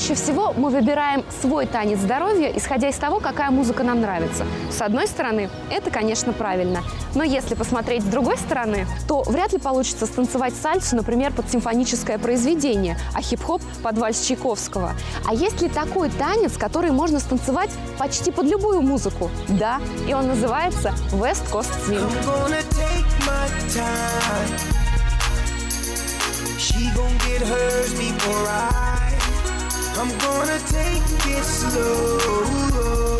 Чаще всего мы выбираем свой танец здоровья, исходя из того, какая музыка нам нравится. С одной стороны, это, конечно, правильно. Но если посмотреть с другой стороны, то вряд ли получится станцевать сальсу, например, под симфоническое произведение, а хип-хоп под вальс Чайковского. А есть ли такой танец, который можно станцевать почти под любую музыку? Да, и он называется West Coast Swing. She gon' get hers before I I'm gonna take it slow.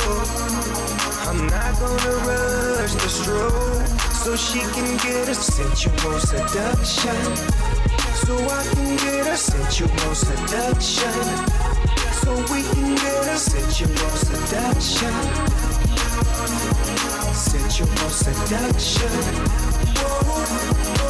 I'm not gonna rush the stroke. So she can get a sensual seduction. So I can get a sensual seduction. So we can get a sensual seduction. Sensual seduction. oh, oh.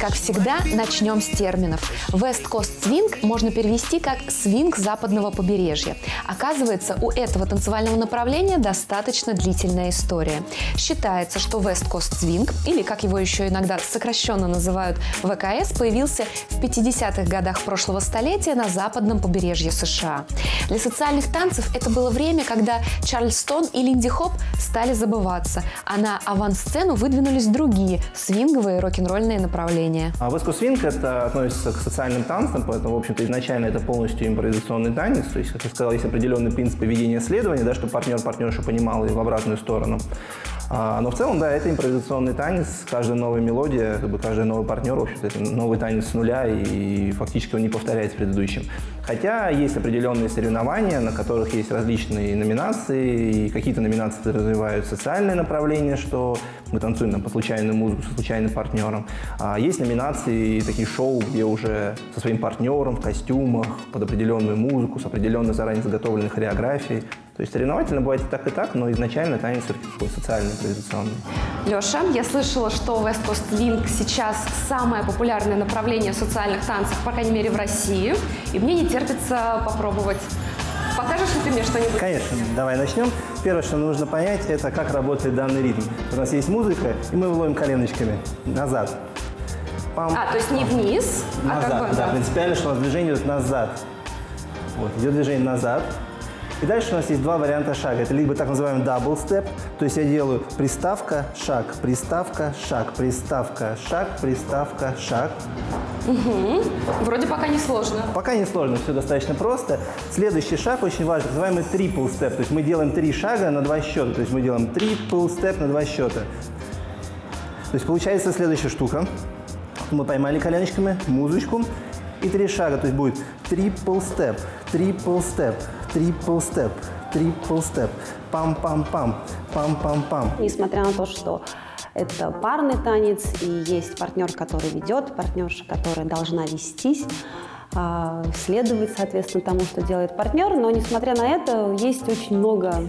Как всегда, начнем с терминов. West Coast Swing можно перевести как «свинг западного побережья». Оказывается, у этого танцевального направления достаточно длительная история. Считается, что West Coast Swing, или как его еще иногда сокращенно называют ВКС, появился в 50-х годах прошлого столетия на западном побережье США. Для социальных танцев это было время, когда Чарльстон и Линди Хоп стали забываться, а на авансцену выдвинулись другие свинговые рок-н-ролльные направления направление? А свинг это относится к социальным танцам, поэтому, в общем-то, изначально это полностью импровизационный танец. То есть, как я сказал, есть определенный принцип ведения следования, да, чтобы партнер партнершу понимал и в обратную сторону. А, но в целом, да, это импровизационный танец. Каждая новая мелодия, как бы каждый новый партнер, в общем-то, это новый танец с нуля, и фактически он не повторяется предыдущим. Хотя есть определенные соревнования, на которых есть различные номинации, и какие-то номинации развивают социальное направление, что мы танцуем там, по случайную музыку со случайным партнером. А есть номинации, такие шоу, где уже со своим партнером в костюмах, под определенную музыку, с определенной заранее заготовленной хореографией. То есть соревновательно бывает и так, и так, но изначально танец такой социальный, традиционный. Леша, я слышала, что West Coast Link сейчас самое популярное направление социальных танцах, по крайней мере, в России. И мне не терпится попробовать. Покажешь ли ты мне что-нибудь? Конечно. Давай начнем. Первое, что нужно понять, это как работает данный ритм. У нас есть музыка, и мы ловим коленочками назад. Пам, а, то есть не вниз, назад, а как бы... Да, да, принципиально, что у нас движение идет назад. Вот, идет движение назад, и дальше у нас есть два варианта шага. Это либо так называемый double step, то есть я делаю приставка, шаг, приставка, шаг, приставка, шаг, приставка, шаг. Угу. Вроде пока не сложно. Пока не сложно, все достаточно просто. Следующий шаг очень важный, так называемый triple step. То есть мы делаем три шага на два счета. То есть мы делаем triple step на два счета. То есть получается следующая штука. Мы поймали коленочками музычку и три шага. То есть будет triple step, triple step, triple step, triple step, пам-пам-пам, пам-пам-пам. Несмотря на то, что это парный танец, и есть партнер, который ведет, партнерша, которая должна вестись, следовать, соответственно, тому, что делает партнер. Но, несмотря на это, есть очень много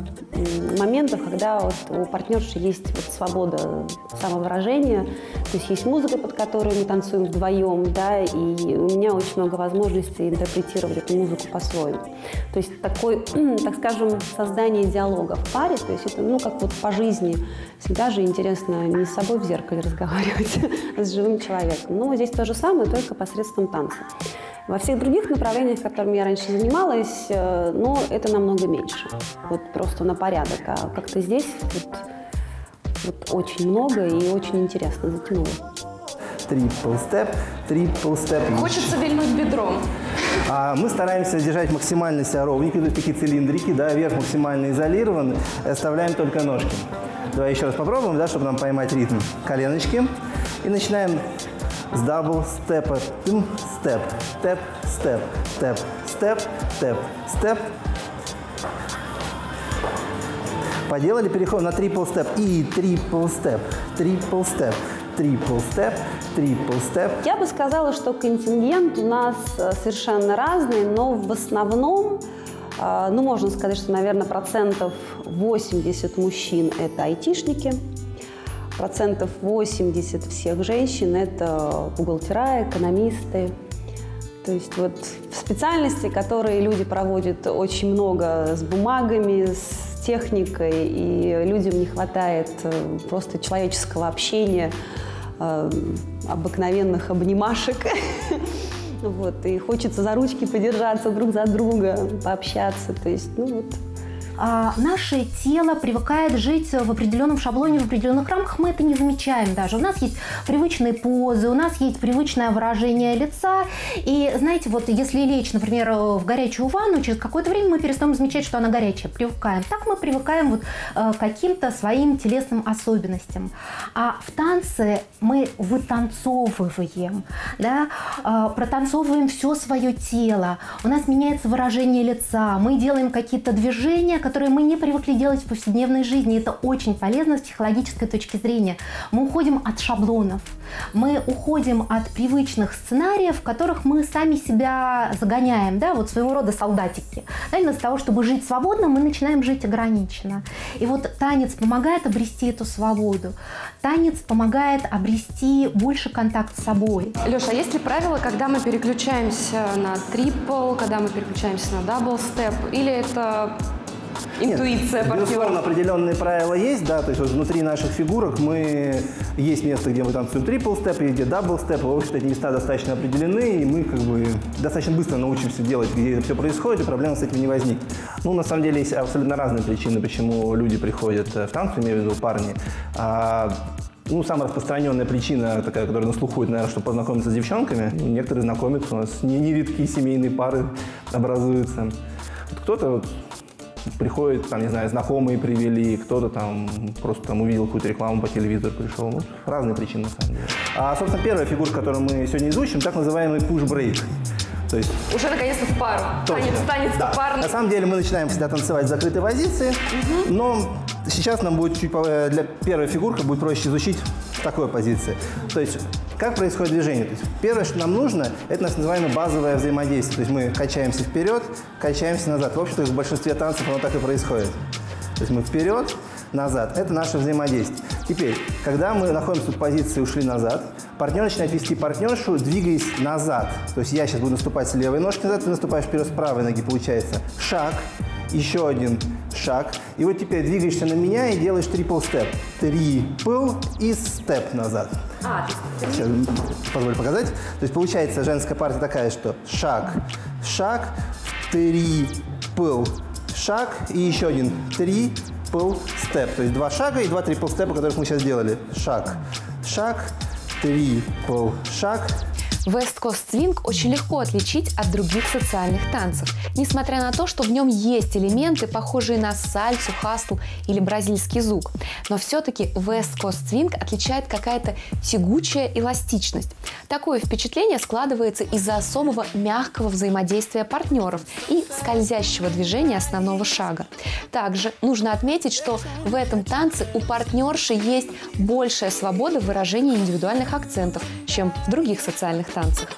моментов, когда вот у партнерши есть вот свобода самовыражения. То есть есть музыка, под которую мы танцуем вдвоем, да, и у меня очень много возможностей интерпретировать эту музыку по-своему. То есть такой, так скажем, создание диалога в паре, то есть это, ну, как вот по жизни. Всегда же интересно не с собой в зеркале разговаривать, а с живым человеком. Но здесь то же самое, только посредством танца. Во всех других направлениях, которыми я раньше занималась, но это намного меньше. Вот просто на порядок. А как-то здесь вот, вот очень много и очень интересно затянуло. Трипл степ, трипл степ. Хочется вильнуть бедром. А мы стараемся держать максимально себя ровненько, то есть такие цилиндрики, да, верх максимально изолирован, оставляем только ножки. Давай еще раз попробуем, да, чтобы нам поймать ритм. Коленочки. И начинаем с double step а. Step, step, step, step, step, step, step. Поделали, переходим на triple step и triple step, triple step, triple step, triple step. Я бы сказала, что контингент у нас э, совершенно разный, но в основном э, ну, можно сказать, что, наверное, процентов 80 мужчин – это айтишники, процентов 80 всех женщин – это бухгалтера, экономисты. То есть вот специальности, которые люди проводят очень много с бумагами, с техникой, и людям не хватает э, просто человеческого общения, э, обыкновенных обнимашек. вот, и хочется за ручки подержаться друг за друга, пообщаться, то есть, ну вот, наше тело привыкает жить в определенном шаблоне, в определенных рамках, мы это не замечаем даже. У нас есть привычные позы, у нас есть привычное выражение лица. И знаете, вот если лечь, например, в горячую ванну, через какое-то время мы перестаем замечать, что она горячая, привыкаем. Так мы привыкаем вот э, к каким-то своим телесным особенностям. А в танце мы вытанцовываем, да, э, протанцовываем все свое тело. У нас меняется выражение лица, мы делаем какие-то движения, которые мы не привыкли делать в повседневной жизни. Это очень полезно с психологической точки зрения. Мы уходим от шаблонов, мы уходим от привычных сценариев, в которых мы сами себя загоняем, да, вот своего рода солдатики. Да, вместо того, чтобы жить свободно, мы начинаем жить ограниченно. И вот танец помогает обрести эту свободу. Танец помогает обрести больше контакт с собой. Леша, а есть ли правила, когда мы переключаемся на triple, когда мы переключаемся на double step, или это интуиция Нет, Безусловно, определенные правила есть, да, то есть вот внутри наших фигурок мы есть место, где мы танцуем triple step, и где double step, в общем-то эти места достаточно определены, и мы как бы достаточно быстро научимся делать, где это все происходит, и проблем с этим не возникнет. Ну, на самом деле, есть абсолютно разные причины, почему люди приходят э, в танцы, имею в виду парни. А, ну, самая распространенная причина, такая, которая на слуху, это, наверное, чтобы познакомиться с девчонками. Некоторые знакомятся, у нас не, нередкие семейные пары образуются. Кто-то вот приходит, там, не знаю, знакомые привели, кто-то там просто там увидел какую-то рекламу по телевизору, пришел. Ну, разные причины, на самом деле. А, собственно, первая фигура, которую мы сегодня изучим, так называемый push-break. То есть... Уже наконец-то в пару. Точно. Танец, танец да. парный. На самом деле мы начинаем всегда танцевать в закрытой позиции, угу. но сейчас нам будет чуть для первой фигурки будет проще изучить такой позиции. То есть как происходит движение? То есть первое, что нам нужно, это так называемое базовое взаимодействие. То есть мы качаемся вперед, качаемся назад. В общем-то, в большинстве танцев оно так и происходит. То есть мы вперед, назад. Это наше взаимодействие. Теперь, когда мы находимся в позиции ушли назад, партнер начинает вести партнершу, двигаясь назад. То есть я сейчас буду наступать с левой ножки назад, ты наступаешь вперед с правой ноги, получается. Шаг, еще один шаг. И вот теперь двигаешься на меня и делаешь трипл степ. Трипл и степ назад. А, Сейчас, позволь показать. То есть получается женская партия такая, что шаг, шаг, трипл, шаг и еще один трипл степ. То есть два шага и два трипл степа, которых мы сейчас делали. Шаг, шаг, трипл, шаг, West Coast Swing очень легко отличить от других социальных танцев, несмотря на то, что в нем есть элементы, похожие на сальсу, хастл или бразильский зуг. Но все-таки West Coast Swing отличает какая-то тягучая эластичность. Такое впечатление складывается из-за особого мягкого взаимодействия партнеров и скользящего движения основного шага. Также нужно отметить, что в этом танце у партнерши есть большая свобода в выражении индивидуальных акцентов, чем в других социальных танцах танцах.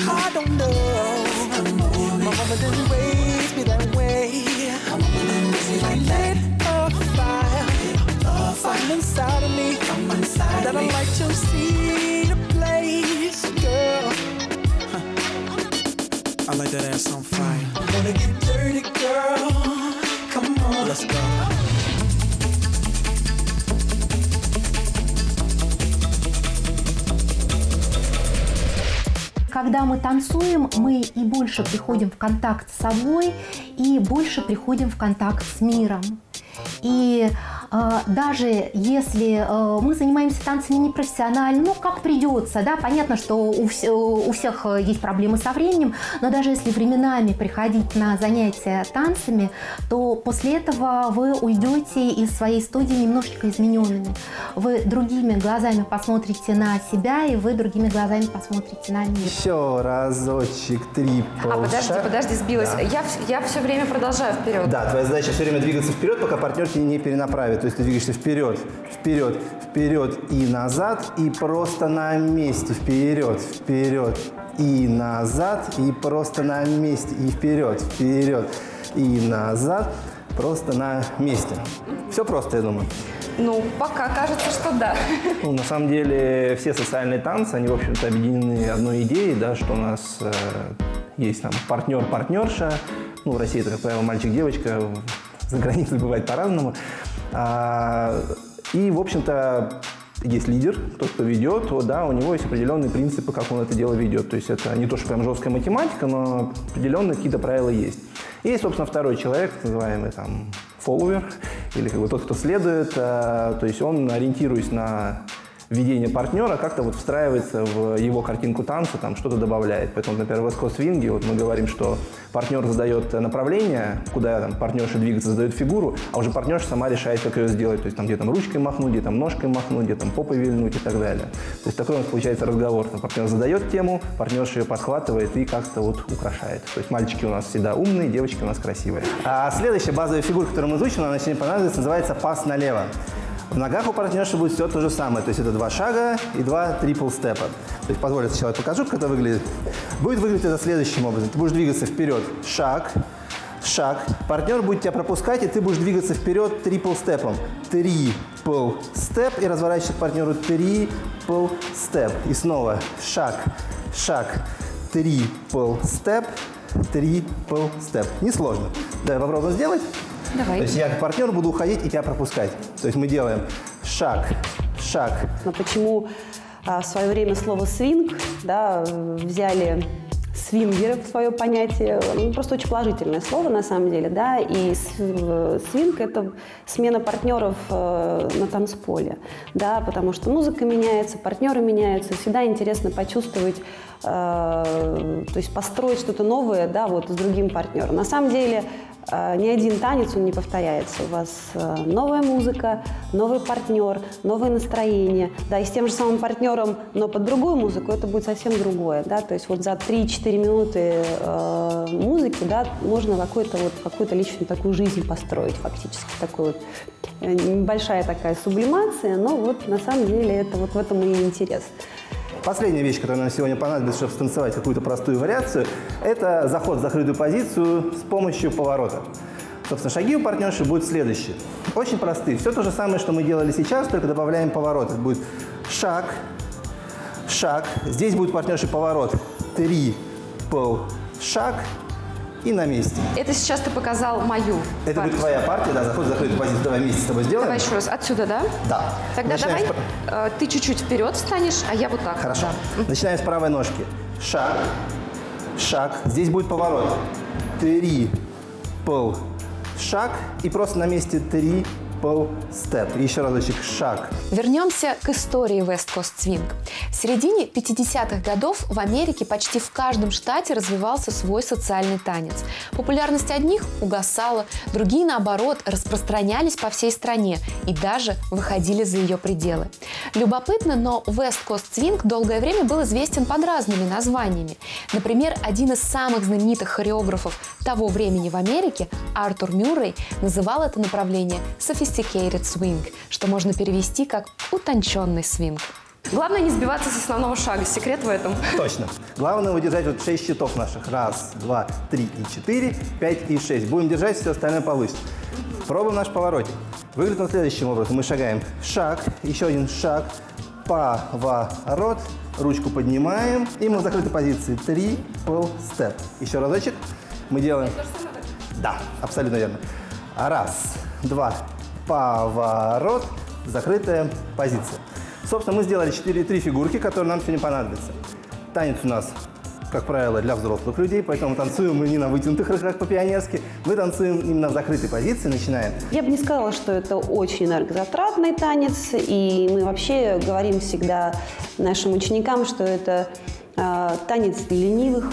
inside that I like to see the place, girl. I like that ass on fire. Wanna get dirty, girl. Come on, let's go. Когда мы танцуем, мы и больше приходим в контакт с собой, и больше приходим в контакт с миром. И даже если э, мы занимаемся танцами непрофессионально, ну, как придется, да, понятно, что у, у всех э, есть проблемы со временем, но даже если временами приходить на занятия танцами, то после этого вы уйдете из своей студии немножечко измененными. Вы другими глазами посмотрите на себя, и вы другими глазами посмотрите на мир. Еще разочек, три А, подожди, подожди, сбилась. Да. Я, я все время продолжаю вперед. Да, твоя задача все время двигаться вперед, пока партнер тебя не перенаправит. То есть ты двигаешься вперед, вперед, вперед и назад, и просто на месте, вперед, вперед и назад, и просто на месте, и вперед, вперед и назад, просто на месте. Все просто, я думаю. Ну, пока кажется, что да. Ну, на самом деле, все социальные танцы, они, в общем-то, объединены одной идеей, да, что у нас э, есть там партнер-партнерша. Ну, в России это, как правило, мальчик-девочка, за границей бывает по-разному. А, и, в общем-то, есть лидер, тот, кто ведет, то да, у него есть определенные принципы, как он это дело ведет. То есть это не то, что прям жесткая математика, но определенные какие-то правила есть. И, собственно, второй человек, называемый там follower, или как бы тот, кто следует, э, то есть он, ориентируясь на видение партнера как-то вот встраивается в его картинку танца, там что-то добавляет. Поэтому, например, в эскос-свинге вот мы говорим, что партнер задает направление, куда там партнерша двигаться, задает фигуру, а уже партнерша сама решает, как ее сделать. То есть там где там ручкой махнуть, где там ножкой махнуть, где там попой вильнуть и так далее. То есть такой у нас получается разговор. Там партнер задает тему, партнерша ее подхватывает и как-то вот украшает. То есть мальчики у нас всегда умные, девочки у нас красивые. А следующая базовая фигура, которую мы изучим, она сегодня понадобится, называется пас налево. В ногах у партнерши будет все то же самое. То есть это два шага и два трипл степа. То есть позволю сначала покажу, как это выглядит. Будет выглядеть это следующим образом. Ты будешь двигаться вперед. Шаг, шаг. Партнер будет тебя пропускать, и ты будешь двигаться вперед трипл степом. Трипл степ и разворачиваться к партнеру трипл степ. И снова шаг, шаг, трипл степ, трипл степ. Несложно. Давай попробуем сделать. Давай. То есть я как партнер буду уходить и тебя пропускать. То есть мы делаем шаг, шаг. Но почему а, в свое время слово «свинг» да, взяли свингеры в свое понятие. Ну, просто очень положительное слово на самом деле, да, и свинг – это смена партнеров э, на танцполе, да, потому что музыка меняется, партнеры меняются, всегда интересно почувствовать, э, то есть построить что-то новое, да, вот с другим партнером. На самом деле а, ни один танец он не повторяется. У вас э, новая музыка, новый партнер, новое настроение. Да, и с тем же самым партнером, но под другую музыку это будет совсем другое. Да? То есть вот за 3-4 минуты э, музыки да, можно какую-то вот, какую личную такую жизнь построить фактически. Такой вот, э, небольшая такая сублимация, но вот на самом деле это вот в этом и интерес. Последняя вещь, которая нам сегодня понадобится, чтобы станцевать какую-то простую вариацию, это заход в закрытую позицию с помощью поворота. Собственно, шаги у партнерши будут следующие. Очень простые. Все то же самое, что мы делали сейчас, только добавляем поворот. Это будет шаг, шаг. Здесь будет партнерши поворот. Три, пол, шаг, и на месте. Это сейчас ты показал мою Это партию. будет твоя партия, да, заход закрытую позицию. Давай вместе с тобой сделаем. Давай еще раз. Отсюда, да? Да. Тогда Начинаем давай с... э, ты чуть-чуть вперед встанешь, а я вот так. Хорошо. Да. Начинаем с правой ножки. Шаг, шаг. Здесь будет поворот. Три, пол, шаг. И просто на месте три, Triple Step. Еще разочек шаг. Вернемся к истории West Coast Swing. В середине 50-х годов в Америке почти в каждом штате развивался свой социальный танец. Популярность одних угасала, другие, наоборот, распространялись по всей стране и даже выходили за ее пределы. Любопытно, но West Coast Swing долгое время был известен под разными названиями. Например, один из самых знаменитых хореографов того времени в Америке, Артур Мюррей, называл это направление софистикацией sophisticated swing, что можно перевести как утонченный свинг. Главное не сбиваться с основного шага. Секрет в этом. Точно. Главное удержать вот 6 щитов наших. Раз, два, три и четыре, пять и шесть. Будем держать, все остальное получится. Пробуем наш поворотик. Выглядит он следующим образом. Мы шагаем шаг, еще один шаг, поворот, ручку поднимаем, и мы в закрытой позиции. Три, пол, степ. Еще разочек. Мы делаем... Да, абсолютно верно. Раз, два, поворот, закрытая позиция. Собственно, мы сделали 4, 3 фигурки, которые нам сегодня понадобятся. Танец у нас, как правило, для взрослых людей, поэтому танцуем мы не на вытянутых руках по-пионерски, мы танцуем именно в закрытой позиции, начинаем. Я бы не сказала, что это очень энергозатратный танец, и мы вообще говорим всегда нашим ученикам, что это э, танец для ленивых,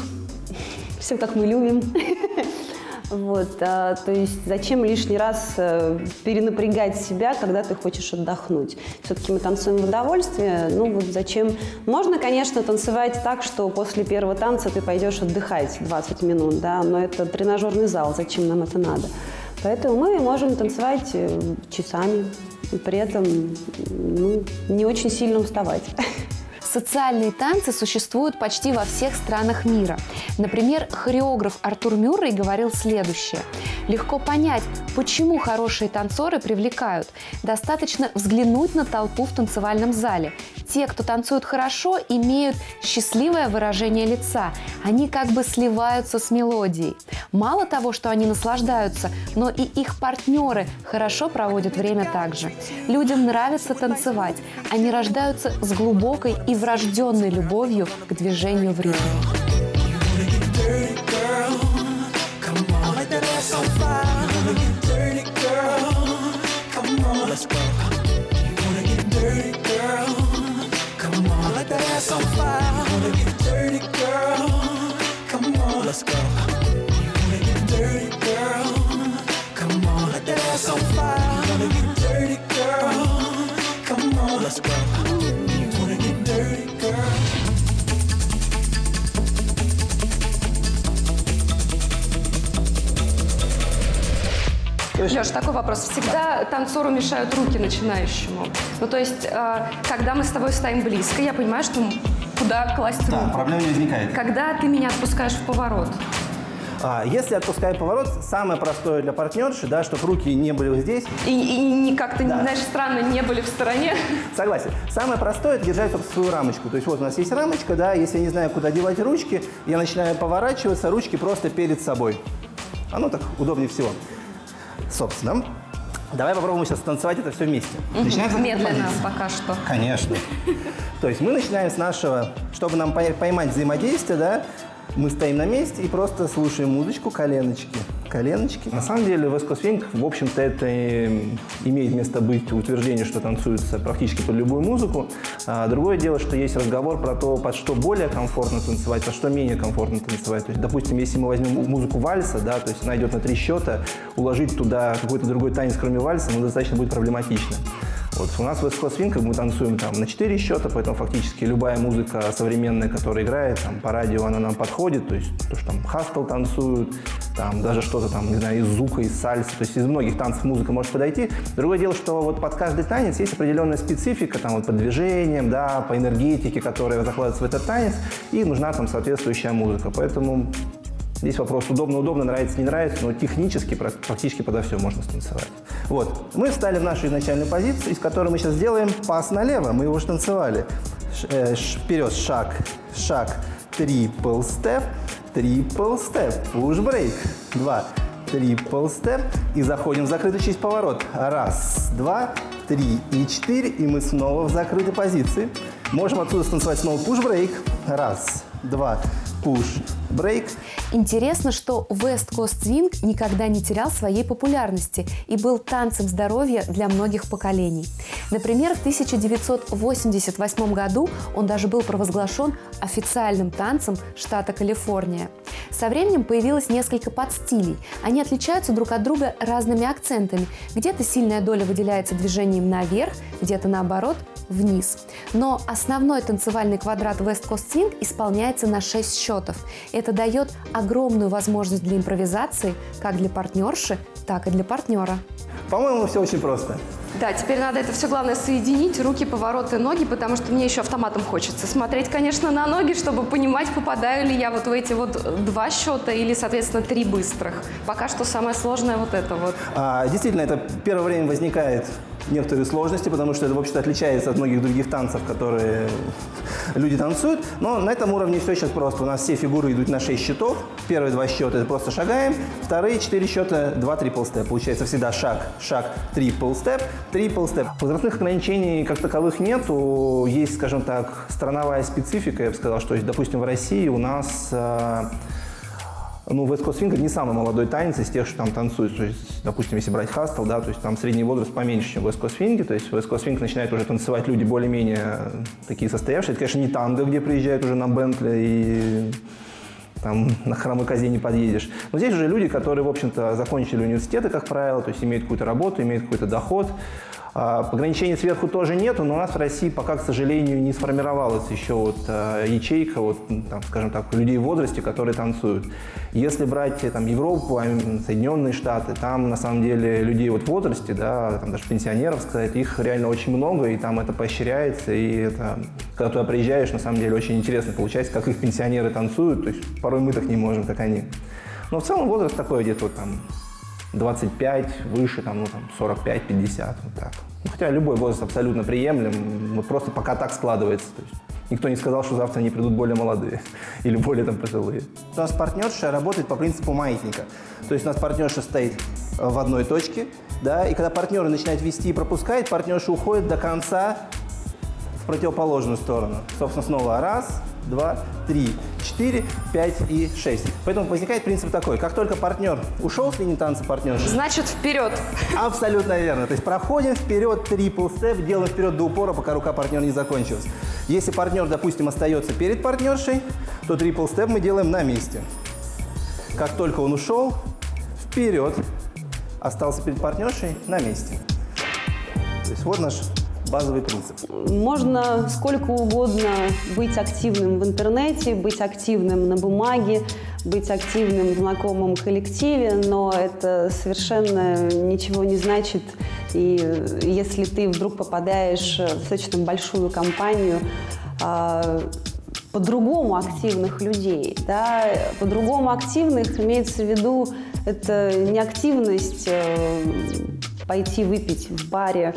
все как мы любим. Вот, а, то есть зачем лишний раз а, перенапрягать себя, когда ты хочешь отдохнуть? Все-таки мы танцуем в удовольствие, ну вот зачем? Можно, конечно, танцевать так, что после первого танца ты пойдешь отдыхать 20 минут, да, но это тренажерный зал, зачем нам это надо? Поэтому мы можем танцевать э, часами, и при этом ну, не очень сильно уставать. Социальные танцы существуют почти во всех странах мира. Например, хореограф Артур Мюррей говорил следующее. Легко понять, почему хорошие танцоры привлекают. Достаточно взглянуть на толпу в танцевальном зале. Те, кто танцует хорошо, имеют счастливое выражение лица. Они как бы сливаются с мелодией. Мало того, что они наслаждаются, но и их партнеры хорошо проводят время также. Людям нравится танцевать. Они рождаются с глубокой и врожденной любовью к движению в ритме. Let's go. You wanna get dirty, girl? Ass on fire. You wanna get dirty, girl? Come on, let's go. Леш, такой вопрос. Всегда танцору мешают руки начинающему. Ну, то есть, э, когда мы с тобой стоим близко, я понимаю, что куда класть да, руку. проблем не возникает. Когда ты меня отпускаешь в поворот? А, если отпускаю поворот, самое простое для партнерши, да, чтобы руки не были вот здесь. И, и, и как-то, да. знаешь, странно не были в стороне. Согласен. Самое простое – это держать свою рамочку. То есть вот у нас есть рамочка, да, если я не знаю, куда девать ручки, я начинаю поворачиваться, ручки просто перед собой. Оно так удобнее всего. Собственно, давай попробуем сейчас танцевать это все вместе. Начинаем Медленно пока что. Конечно. То есть мы начинаем с нашего, чтобы нам поймать взаимодействие, да, мы стоим на месте и просто слушаем музычку, коленочки, коленочки. На самом деле в эскосвинг, в общем-то, это имеет место быть утверждение, что танцуется практически под любую музыку. А другое дело, что есть разговор про то, под что более комфортно танцевать, под что менее комфортно танцевать. То есть, допустим, если мы возьмем музыку вальса, да, то есть она идет на три счета, уложить туда какой-то другой танец, кроме вальса, ну, достаточно будет проблематично. Вот у нас в Swing мы танцуем там на 4 счета, поэтому фактически любая музыка современная, которая играет, там, по радио она нам подходит, то есть то, что там хастл танцуют, там даже что-то там, не знаю, из звука, из сальса, то есть из многих танцев музыка может подойти. Другое дело, что вот под каждый танец есть определенная специфика, там вот по движениям, да, по энергетике, которая закладывается в этот танец, и нужна там соответствующая музыка. Поэтому Здесь вопрос удобно-удобно, нравится, не нравится, но технически практически подо все можно станцевать. Вот. Мы встали в нашу изначальную позицию, из которой мы сейчас сделаем пас налево. Мы его уже танцевали. Ш, э, вперед шаг, шаг, трипл степ, трипл степ, пуш брейк. Два, трипл степ. И заходим в закрытую часть поворот. Раз, два, три и четыре. И мы снова в закрытой позиции. Можем отсюда станцевать снова пуш брейк. Раз, два, пуш, брейк. Интересно, что West Coast Swing никогда не терял своей популярности и был танцем здоровья для многих поколений. Например, в 1988 году он даже был провозглашен официальным танцем штата Калифорния. Со временем появилось несколько подстилей. Они отличаются друг от друга разными акцентами. Где-то сильная доля выделяется движением наверх, где-то наоборот вниз. Но основной танцевальный квадрат West Coast Swing исполняется на 6 счетов. Это дает огромную возможность для импровизации как для партнерши, так и для партнера. По-моему, все очень просто. Да, теперь надо это все, главное, соединить, руки, повороты, ноги, потому что мне еще автоматом хочется смотреть, конечно, на ноги, чтобы понимать, попадаю ли я вот в эти вот два счета или, соответственно, три быстрых. Пока что самое сложное вот это вот. А, действительно, это первое время возникает некоторые сложности, потому что это, в общем-то, отличается от многих других танцев, которые люди танцуют. Но на этом уровне все сейчас просто. У нас все фигуры идут на 6 счетов. Первые два счета – это просто шагаем. Вторые четыре счета – два трипл степ. Получается всегда шаг, шаг, трипл степ, трипл степ. Возрастных ограничений как таковых нету. Есть, скажем так, страновая специфика. Я бы сказал, что, допустим, в России у нас а, ну, West Coast Swing не самый молодой танец из тех, что там танцуют. То есть, допустим, если брать хастл, да, то есть там средний возраст поменьше, чем West Coast Swing. То есть West Coast Swing начинают уже танцевать люди более-менее такие состоявшие. Это, конечно, не танго, где приезжают уже на Бентли и там на хромой козе не подъедешь. Но здесь уже люди, которые, в общем-то, закончили университеты, как правило, то есть имеют какую-то работу, имеют какой-то доход, а, ограничений сверху тоже нету, но у нас в России пока, к сожалению, не сформировалась еще вот а, ячейка, вот, там, скажем так, людей в возрасте, которые танцуют. Если брать там, Европу, Соединенные Штаты, там на самом деле людей вот в возрасте, да, там даже пенсионеров, сказать, их реально очень много, и там это поощряется, и это, когда туда приезжаешь, на самом деле очень интересно получается, как их пенсионеры танцуют, то есть порой мы так не можем, как они. Но в целом возраст такой где-то вот там 25, выше, там, ну, там, 45-50, вот так. Хотя любой возраст абсолютно приемлем, вот просто пока так складывается. То есть никто не сказал, что завтра они придут более молодые или более там пожилые. У нас партнерша работает по принципу маятника. То есть у нас партнерша стоит в одной точке, да, и когда партнеры начинают вести и пропускать, партнерша уходит до конца в противоположную сторону. Собственно, снова раз, два, три, четыре, пять и шесть. Поэтому возникает принцип такой. Как только партнер ушел с линии танца партнерши... Значит, вперед. Абсолютно верно. То есть проходим вперед, трипл степ, делаем вперед до упора, пока рука партнера не закончилась. Если партнер, допустим, остается перед партнершей, то трипл степ мы делаем на месте. Как только он ушел, вперед, остался перед партнершей, на месте. То есть вот наш базовый принцип. Можно сколько угодно быть активным в интернете, быть активным на бумаге, быть активным в знакомом коллективе, но это совершенно ничего не значит. И если ты вдруг попадаешь в достаточно большую компанию, а, по-другому активных людей. Да? По-другому активных имеется в виду это не активность э, пойти выпить в баре,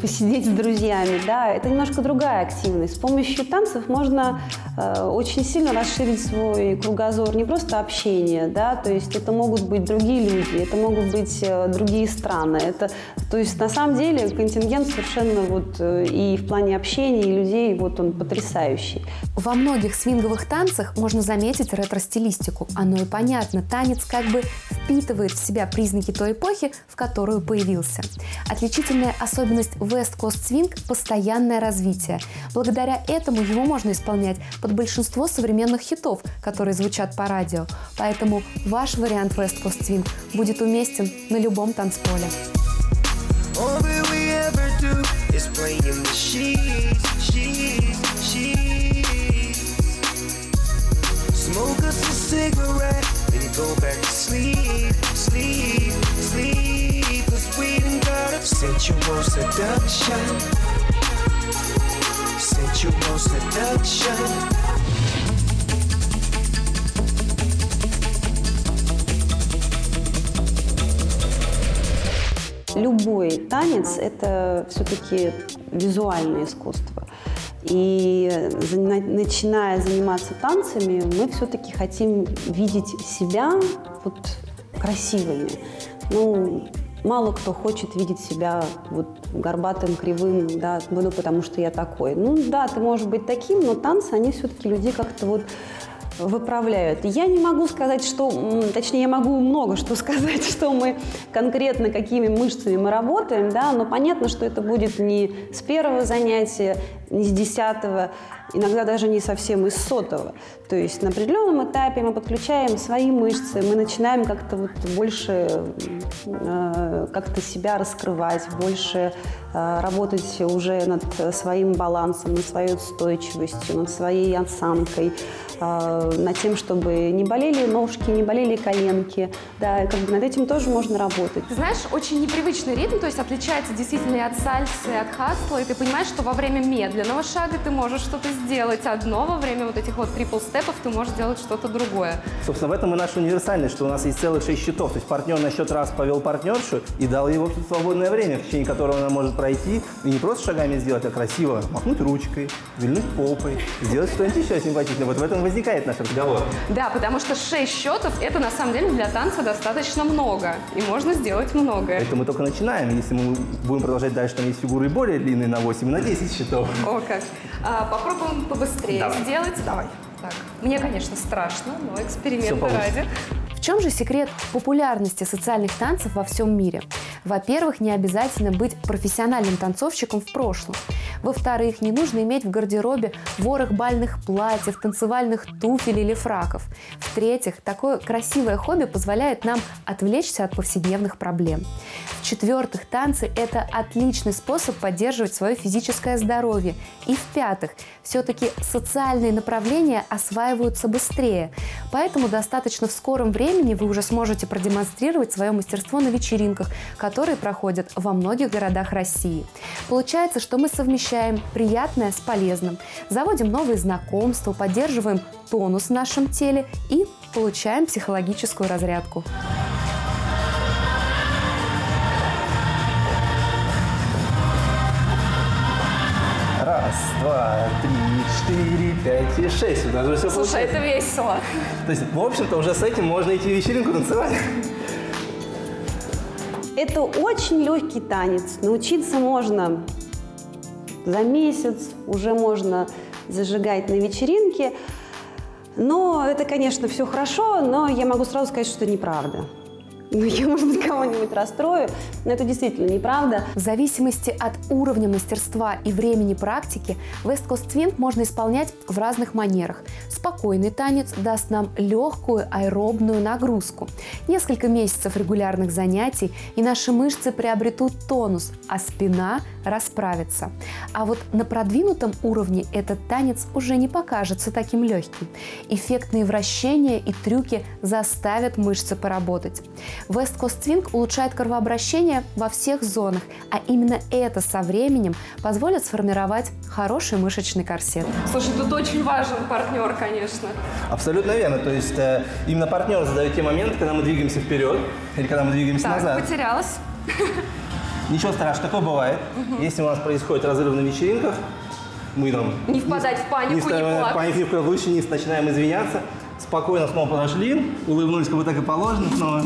посидеть с друзьями, да, это немножко другая активность. С помощью танцев можно э, очень сильно расширить свой кругозор, не просто общение, да, то есть это могут быть другие люди, это могут быть э, другие страны, это, то есть на самом деле контингент совершенно вот э, и в плане общения, и людей, вот он потрясающий. Во многих свинговых танцах можно заметить ретро-стилистику. Оно и понятно, танец как бы впитывает в себя признаки той эпохи, в которую появился. Отличительная особенность West Coast Swing – постоянное развитие. Благодаря этому его можно исполнять под большинство современных хитов, которые звучат по радио. Поэтому ваш вариант West Coast Swing будет уместен на любом танцполе. Smoke us a cigarette, then go back to sleep, sleep. Sensual seduction. Sensual seduction. Любой танец – это все-таки визуальное искусство. И начиная заниматься танцами, мы все-таки хотим видеть себя вот красивыми. Ну, мало кто хочет видеть себя вот горбатым, кривым, да, ну, потому что я такой. Ну, да, ты можешь быть таким, но танцы, они все-таки людей как-то вот выправляют. Я не могу сказать, что, точнее, я могу много что сказать, что мы конкретно, какими мышцами мы работаем, да, но понятно, что это будет не с первого занятия, не с десятого, иногда даже не совсем из сотого. То есть на определенном этапе мы подключаем свои мышцы, мы начинаем как-то вот больше э, как-то себя раскрывать, больше э, работать уже над своим балансом, над своей устойчивостью, над своей осанкой, э, над тем, чтобы не болели ножки, не болели коленки. Да, как бы над этим тоже можно работать. Ты знаешь, очень непривычный ритм, то есть отличается действительно и от сальсы, и от хасла, и ты понимаешь, что во время медленного шага ты можешь что-то сделать одно, во время вот этих вот трипл степов ты можешь делать что-то другое. Собственно, в этом и наша универсальность, что у нас есть целых шесть счетов. То есть партнер на счет раз повел партнершу и дал ей, в общем свободное время, в течение которого она может пройти и не просто шагами сделать, а красиво махнуть ручкой, вильнуть попой, сделать что-нибудь еще симпатичное. Вот в этом возникает наш разговор. Да, потому что шесть счетов – это на самом деле для танца достаточно много, и можно сделать многое. Это мы только начинаем. Если мы будем продолжать дальше, там есть фигуры более длинные на 8 и на 10 счетов. О, как. А, попробуем побыстрее Давай. сделать. Давай. Так, мне, конечно, страшно, но эксперимент ради. Чем же секрет популярности социальных танцев во всем мире? Во-первых, не обязательно быть профессиональным танцовщиком в прошлом. Во-вторых, не нужно иметь в гардеробе ворох бальных платьев, танцевальных туфель или фраков. В-третьих, такое красивое хобби позволяет нам отвлечься от повседневных проблем. В-четвертых, танцы – это отличный способ поддерживать свое физическое здоровье. И в-пятых, все-таки социальные направления осваиваются быстрее. Поэтому достаточно в скором времени вы уже сможете продемонстрировать свое мастерство на вечеринках, которые проходят во многих городах России. Получается, что мы совмещаем приятное с полезным, заводим новые знакомства, поддерживаем тонус в нашем теле и получаем психологическую разрядку. Два, три, четыре, пять и шесть. У нас уже все Слушай, получается. это весело. То есть, в общем-то, уже с этим можно идти в вечеринку танцевать. Это очень легкий танец. Научиться можно за месяц, уже можно зажигать на вечеринке. Но это, конечно, все хорошо, но я могу сразу сказать, что это неправда. Ну, я, может быть, кого-нибудь расстрою, но это действительно неправда. В зависимости от уровня мастерства и времени практики West Coast Swing можно исполнять в разных манерах. Спокойный танец даст нам легкую аэробную нагрузку. Несколько месяцев регулярных занятий, и наши мышцы приобретут тонус, а спина расправится. А вот на продвинутом уровне этот танец уже не покажется таким легким. Эффектные вращения и трюки заставят мышцы поработать. West Coast Swing улучшает кровообращение во всех зонах, а именно это со временем позволит сформировать хороший мышечный корсет. Слушай, тут очень важен партнер, конечно. Абсолютно верно. То есть э, именно партнер задает те моменты, когда мы двигаемся вперед или когда мы двигаемся Так, назад. потерялась. Ничего страшного, такое бывает. Если у нас происходит разрыв на вечеринках, мы там... Не впадать в панику, не в плакать. панику, случае не начинаем извиняться. Спокойно снова подошли, улыбнулись, как бы так и положено снова.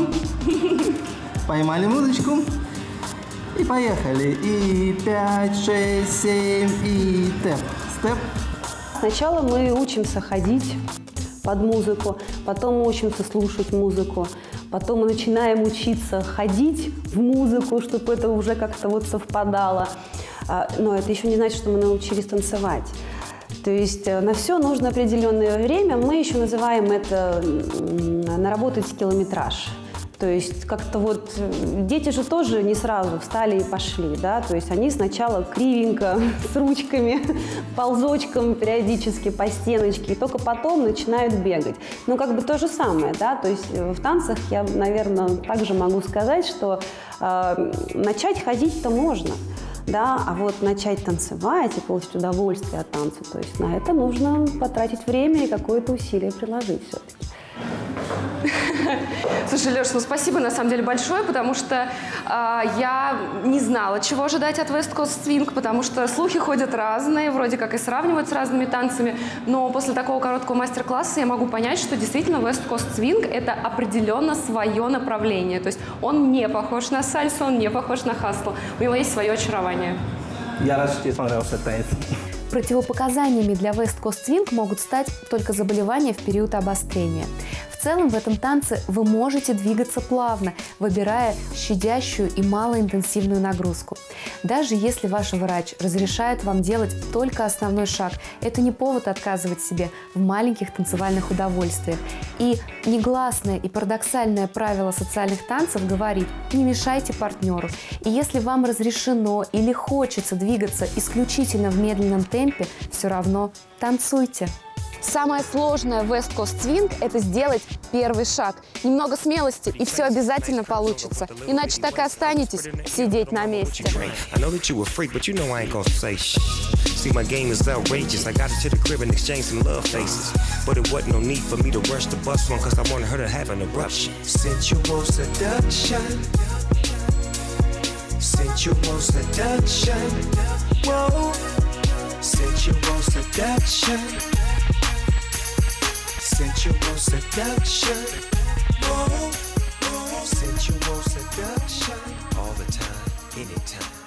Поймали музычку. И поехали. И пять, шесть, семь, и тэп. Степ. Сначала мы учимся ходить под музыку, потом мы учимся слушать музыку, потом мы начинаем учиться ходить в музыку, чтобы это уже как-то вот совпадало. А, Но это еще не значит, что мы научились танцевать. То есть э, на все нужно определенное время. Мы еще называем это наработать километраж. То есть как-то вот э, дети же тоже не сразу встали и пошли, да, то есть они сначала кривенько, с ручками, ползочком периодически по стеночке, и только потом начинают бегать. Ну, как бы то же самое, да, то есть э, в танцах я, наверное, также могу сказать, что э, начать ходить-то можно, да, а вот начать танцевать и получить удовольствие от танца, то есть на это нужно потратить время и какое-то усилие приложить все-таки. Слушай, Леш, ну спасибо на самом деле большое, потому что а, я не знала, чего ожидать от West Coast Swing, потому что слухи ходят разные, вроде как и сравнивают с разными танцами, но после такого короткого мастер-класса я могу понять, что действительно West Coast Swing – это определенно свое направление. То есть он не похож на сальсу, он не похож на хастл. У него есть свое очарование. Я рад, что тебе понравился танец. Противопоказаниями для West Coast Swing могут стать только заболевания в период обострения. В целом в этом танце вы можете двигаться плавно, выбирая щадящую и малоинтенсивную нагрузку. Даже если ваш врач разрешает вам делать только основной шаг, это не повод отказывать себе в маленьких танцевальных удовольствиях. И негласное и парадоксальное правило социальных танцев говорит «не мешайте партнеру». И если вам разрешено или хочется двигаться исключительно в медленном темпе, все равно танцуйте. Самое сложное в West Coast Swing – это сделать первый шаг. Немного смелости, и все обязательно получится. Иначе так и останетесь сидеть на месте. See, my game is outrageous. I got her to the crib and exchanged some love faces. But it wasn't no need for me to rush the bus one, cause I wanted her to have an eruption. Sensual seduction. Sensual seduction. Whoa. Sensual seduction. Sensual seduction. Sensual seduction. All the time, anytime.